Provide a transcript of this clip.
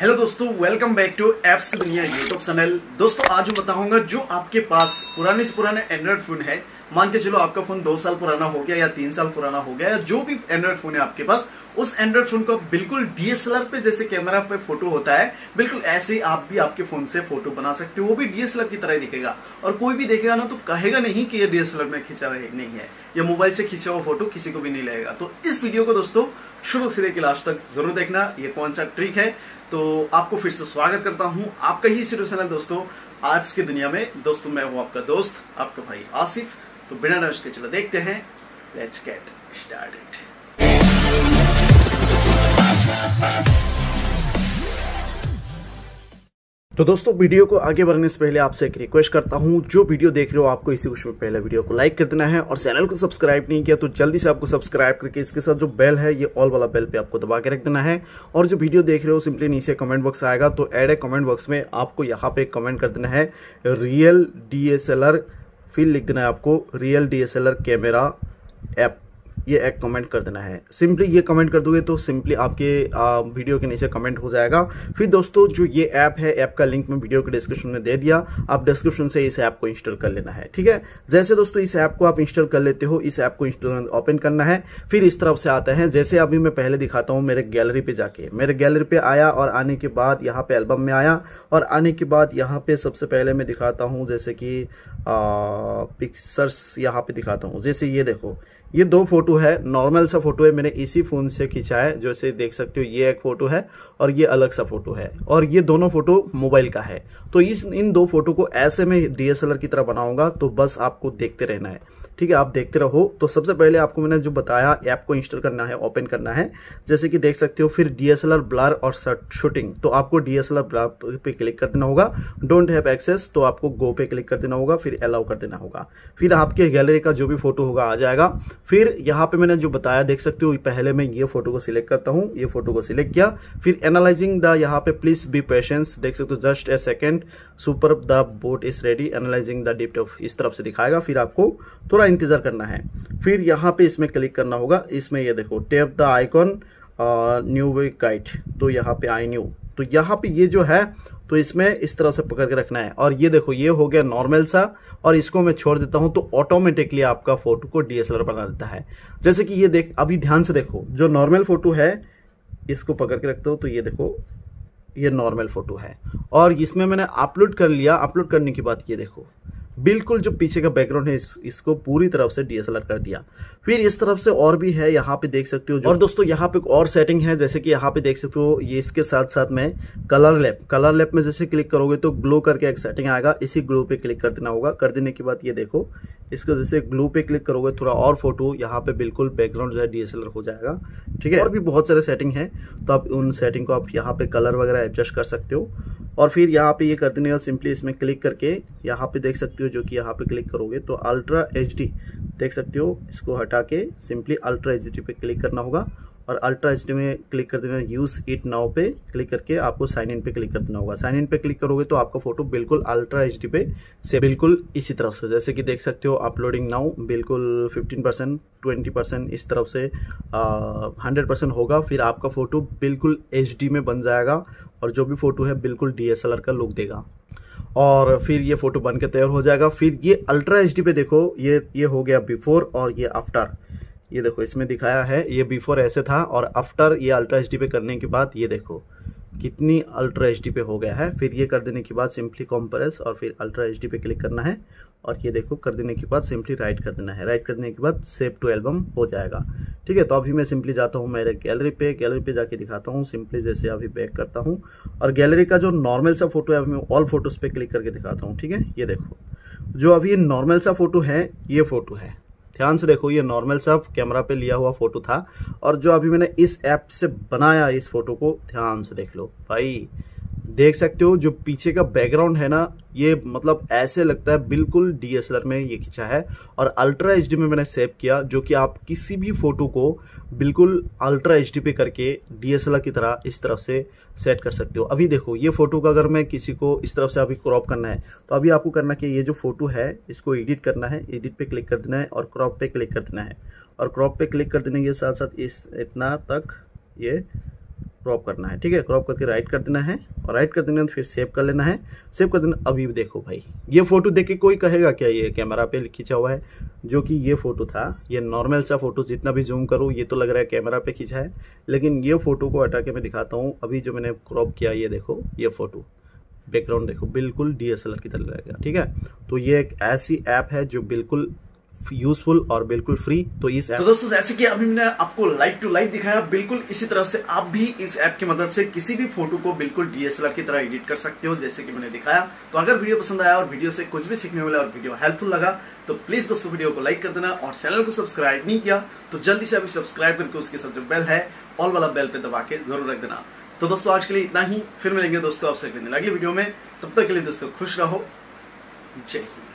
Hello दोस्तों welcome back to apps दुनिया YouTube channel दोस्तों, आज मैं बताऊँगा जो आपके पास पुराने से पुराने एंड्रॉइड फ़ोन है। मान के चलो आपका फ़ोन दो साल पुराना हो गया या तीन साल पुराना हो गया या जो भी एंड्रॉइड फ़ोन है आपके पास उस एंड्रॉइड फ़ोन को बिल्कुल डीएसएलआर पे जैसे कैमरा पे फ़ोटो होता है, बिल्कुल ऐसे ही आप भी आपके फ़ोन से फ़ोटो बना सकते हो। वो भी डीएसएलआर की तरह ही दिखेगा। और कोई भी देखेगा ना तो कहेगा नहीं कि ये डीएसएलआर में खींचा हुआ नहीं है। ये मोबाइल से खींचा हुआ फ़ोटो किसी को भी नहीं लगेगा। तो इस वीडियो को दोस्तों, शुरू से लेकर लास्ट तक ज़रूर देखना। ये कौन सा ट्रिक है? तो आपको फिर से स्वागत करता हूँ आपका ही सिर्फ़ चैनल दोस्तों, आज की दुनिया में। दोस्तों, मैं हूँ आपका दोस्त, आपका भाई आसिफ। तो बिना नर्स के चलो देखते हैं। लेट्स गेट स्टार्टेड तो दोस्तों, वीडियो को आगे बढ़ने से पहले आपसे एक रिक्वेस्ट करता हूँ। जो वीडियो देख रहे हो, आपको इसी कुछ में पहले वीडियो को लाइक कर देना है और चैनल को सब्सक्राइब नहीं किया तो जल्दी से आपको सब्सक्राइब करके इसके साथ जो बेल है, ये ऑल वाला बेल पे आपको दबा के रख देना है। और जो वीडियो देख रहे हो सिंपली नीचे कमेंट बॉक्स आएगा तो एड ए कमेंट बॉक्स में आपको यहाँ पे कमेंट कर देना है रियल डी फिर लिख देना है आपको रियल डी कैमरा ऐप ये एक कमेंट कर देना है। सिंपली ये कमेंट कर दोगे तो सिंपली आपके आ, वीडियो के नीचे कमेंट हो जाएगा। फिर दोस्तों जो ये ऐप है ऐप का लिंक मैं वीडियो के डिस्क्रिप्शन में दे दिया। आप डिस्क्रिप्शन से इस ऐप को इंस्टॉल कर लेना है ठीक है? जैसे दोस्तों इस ऐप को आप इंस्टॉल कर लेते हो इस ऐप को इंस्टॉल ओपन करना है। फिर इस तरफ़ से आता है। जैसे अभी मैं पहले दिखाता हूँ मेरे गैलरी पे जाके। मेरे गैलरी पे आया और आने के बाद यहाँ पे एल्बम में आया। और आने के बाद यहाँ पे सबसे पहले मैं दिखाता हूँ जैसे कि पिक्चर्स यहाँ पे दिखाता हूँ। जैसे ये देखो ये दो फ़ोटो है नॉर्मल सा फ़ोटो है, मैंने इसी फ़ोन से खींचा है जैसे देख सकते हो, ये एक फ़ोटो है और ये अलग सा फ़ोटो है और ये दोनों फ़ोटो मोबाइल का है। तो इस, इन दो फ़ोटो को ऐसे में डीएसएलआर की तरह बनाऊँगा तो बस आपको देखते रहना है। ठीक है, आप देखते रहो। तो सबसे पहले आपको मैंने जो बताया, ऐप को इंस्टॉल करना है, ओपन करना है। जैसे कि देख सकते हो, फिर डीएसएलआर ब्लर और शूटिंग तो आपको डीएसएलआर ब्लर पे क्लिक कर देना होगा। डोंट हैव एक्सेस तो आपको गो पे क्लिक कर देना होगा, फिर अलाउ कर देना होगा। फिर आपके गैलरी का जो भी फ़ोटो होगा, आ जाएगा। फिर यहाँ पे मैंने जो बताया, देख सकते हो, पहले मैं ये फ़ोटो को सिलेक्ट करता हूँ, ये फ़ोटो को सिलेक्ट किया। फिर एनालाइजिंग द यहाँ पे प्लीज़ बी पेशेंस देख सकते हो just a second super the boat is ready analysing the depth of इस तरफ़ से दिखाएगा, फिर आपको थोड़ा इंतज़ार करना है। फिर यहाँ पे इसमें क्लिक करना होगा। इसमें ये देखो, tap the icon new way guide तो यहाँ पे आई न्यू। तो यहाँ पे ये जो है तो इसमें इस तरह से पकड़ के रखना है। और ये देखो, ये हो गया नॉर्मल सा। और इसको मैं छोड़ देता हूँ तो ऑटोमेटिकली आपका फ़ोटो को डीएसएलआर बना देता है। जैसे कि ये देख, अभी ध्यान से देखो, जो नॉर्मल फ़ोटो है, इसको पकड़ के रखते हो तो ये देखो, ये नॉर्मल फ़ोटो है। और इसमें मैंने अपलोड कर लिया। अपलोड करने के बाद ये देखो बिल्कुल जो पीछे का बैकग्राउंड है इस, इसको पूरी तरफ़ से डीएसएलआर कर दिया। फिर इस तरफ़ से और भी है यहाँ पे देख सकते हो और दोस्तों यहाँ पे और सेटिंग है जैसे कि यहाँ पे देख सकते हो ये इसके साथ साथ में कलर लैप कलर लैप में जैसे क्लिक करोगे तो ग्लो करके एक सेटिंग आएगा इसी ग्लो पे क्लिक कर देना होगा। कर देने के बाद ये देखो इसको जैसे ग्लू पे क्लिक करोगे, थोड़ा और फ़ोटो यहाँ पे बिल्कुल बैकग्राउंड जो है डीएसएलआर हो जाएगा। ठीक है? और भी बहुत सारे सेटिंग है तो आप उन सेटिंग को आप यहाँ पे कलर वगैरह एडजस्ट कर सकते हो। और फिर यहाँ पे ये कर देने का सिंपली इसमें क्लिक करके यहाँ पे देख सकते हो जो कि यहाँ पे क्लिक करोगे तो अल्ट्रा एचडी देख सकते हो। इसको हटा के सिंपली अल्ट्रा एचडी पे क्लिक करना होगा। और अल्ट्रा एचडी में क्लिक कर देना यूज़ इट नाउ पे क्लिक करके आपको साइन इन पे क्लिक कर देना होगा। साइन इन पे क्लिक करोगे तो आपका फ़ोटो बिल्कुल अल्ट्रा एचडी पे से बिल्कुल इसी तरफ़ से। जैसे कि देख सकते हो अपलोडिंग नाउ बिल्कुल 15 परसेंट ट्वेंटी परसेंट इस तरफ़ से हंड्रेड परसेंट होगा। फिर आपका फ़ोटो बिल्कुल एचडी में बन जाएगा और जो भी फ़ोटो है बिल्कुल डी का लुक देगा। और फिर ये फ़ोटो बन के तैयार हो जाएगा। फिर ये अल्ट्रा एचडी पे देखो, ये ये हो गया बिफोर और ये आफ्टर ये देखो, इसमें दिखाया है, ये बिफोर ऐसे था और आफ्टर ये अल्ट्रा एचडी पे करने के बाद ये देखो, कितनी अल्ट्रा एचडी पे हो गया है। फिर ये कर देने के बाद सिंपली कॉम्प्रेस और फिर अल्ट्रा एचडी पे क्लिक करना है और ये देखो, कर देने के बाद सिंपली राइट कर देना है। राइट करने के बाद सेव टू एल्बम हो जाएगा। ठीक है तो अभी मैं सिंपली जाता हूँ मेरे गैलरी पे। गैलरी पे जाके दिखाता हूँ सिंपली जैसे अभी बैक करता हूँ और गैलरी का जो नॉर्मल सा फ़ोटो है मैं ऑल फ़ोटोज़ पे क्लिक करके दिखाता हूँ। ठीक है, ये देखो, जो अभी ये नॉर्मल सा फ़ोटो है, ये फ़ोटो है। ध्यान से देखो, ये नॉर्मल सब कैमरा पे लिया हुआ फ़ोटो था। और जो अभी मैंने इस ऐप से बनाया, इस फ़ोटो को, ध्यान से देख लो। भाई देख सकते हो, जो पीछे का बैकग्राउंड है ना, ये मतलब ऐसे लगता है बिल्कुल डीएसएलआर में ये खींचा है। और अल्ट्रा एचडी में मैंने सेव किया, जो कि आप किसी भी फ़ोटो को बिल्कुल अल्ट्रा एचडी पे करके डीएसएलआर की तरह इस तरफ़ से सेट कर सकते हो। अभी देखो, ये फ़ोटो का अगर मैं किसी को इस तरफ़ से अभी क्रॉप करना है तो अभी आपको करना कि ये जो फ़ोटो है, इसको एडिट करना है एडिट पे क्लिक कर देना है और क्रॉप पे क्लिक कर देना है। और क्रॉप पे क्लिक कर देने के साथ साथ इस, इतना तक ये क्रॉप करना है, ठीक है? क्रॉप करके राइट कर देना है और राइट कर देना है तो फिर सेव कर लेना है। सेव कर देना, अभी देखो भाई, ये फ़ोटो देख के कोई कहेगा क्या ये कैमरा पे खींचा हुआ है? जो कि ये फ़ोटो था, ये नॉर्मल सा फ़ोटो, जितना भी जूम करूँ, ये तो लग रहा है कैमरा पे खींचा है। लेकिन ये फ़ोटो को हटा के मैं दिखाता हूँ, अभी जो मैंने क्रॉप किया, ये देखो, ये फ़ोटो, बैकग्राउंड देखो, बिल्कुल डीएसएलआर की तरह लगेगा, ठीक है? तो ये एक ऐसी ऐप है जो बिल्कुल यूजफुल और बिल्कुल फ्री तो इस तो दोस्तों, जैसे कि अभी मैंने आपको लाइव टू लाइव दिखाया, बिल्कुल इसी तरह से आप भी इस ऐप की मदद से किसी भी फ़ोटो को बिल्कुल डीएसएलआर की तरह एडिट कर सकते हो, जैसे कि मैंने दिखाया। तो अगर वीडियो पसंद आया और वीडियो से कुछ भी सीखने वाला और वीडियो हेल्पफुल लगा तो प्लीज़ दोस्तों वीडियो को लाइक कर देना और चैनल को सब्सक्राइब नहीं किया तो जल्दी से अभी सब्सक्राइब करके उसके साथ जो बेल है ऑल वाला बेल पे दबा के ज़रूर रख देना। तो दोस्तों, आज के लिए इतना ही, फिर मिलेंगे दोस्तों आपसे अगली वीडियो में। तब तक के लिए दोस्तों, खुश रहो। जय हिंद।